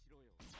しろよ。